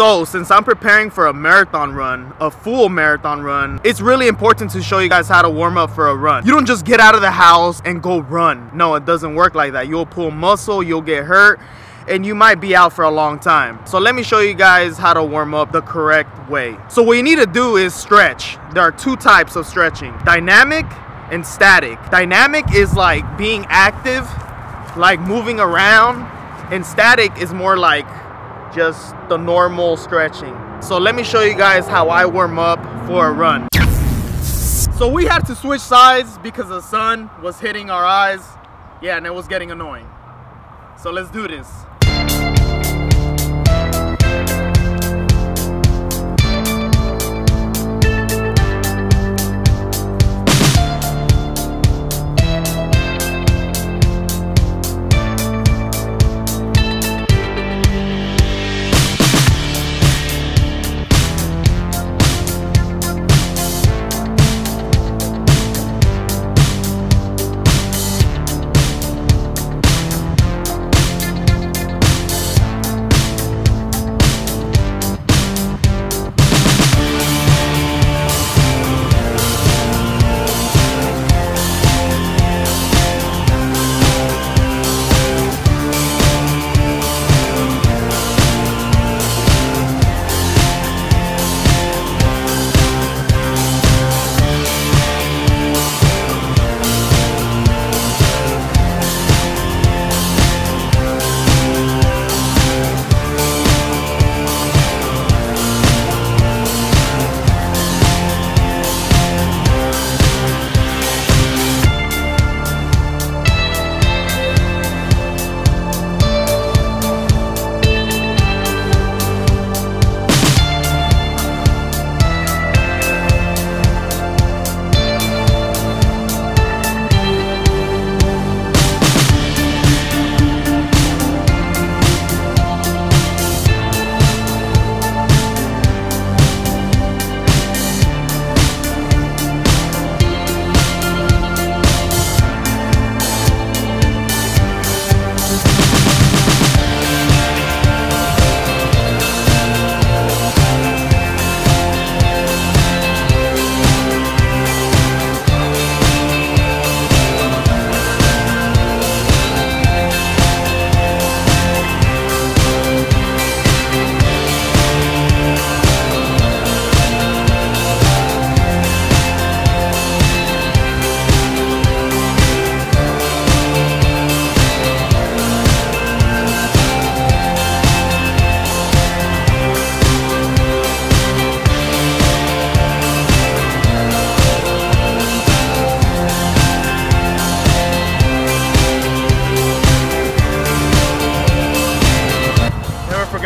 So, since I'm preparing for a marathon run, a full marathon run, it's really important to show you guys how to warm up for a run. You don't just get out of the house and go run. No, it doesn't work like that. You'll pull muscle, you'll get hurt, and you might be out for a long time. So let me show you guys how to warm up the correct way. So what you need to do is stretch. There are two types of stretching, dynamic and static. Dynamic is like being active, like moving around, and static is more like just the normal stretching. So let me show you guys how I warm up for a run. So we had to switch sides because the sun was hitting our eyes. Yeah, and it was getting annoying. So let's do this.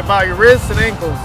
About your wrists and ankles.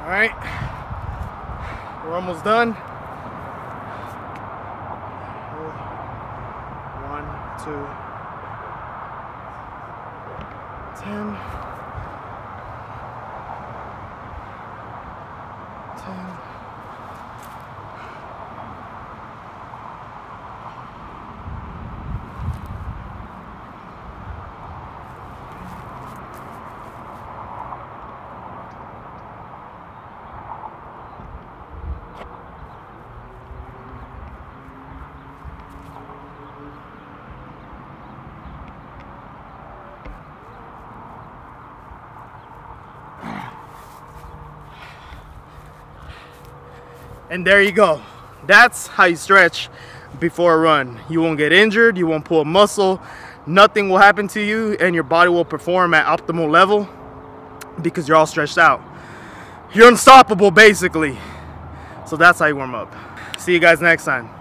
All right, we're almost done. One, two, ten. And there you go. That's how you stretch before a run. You won't get injured, you won't pull a muscle, nothing will happen to you, and your body will perform at optimal level because you're all stretched out. You're unstoppable basically. So that's how you warm up. See you guys next time.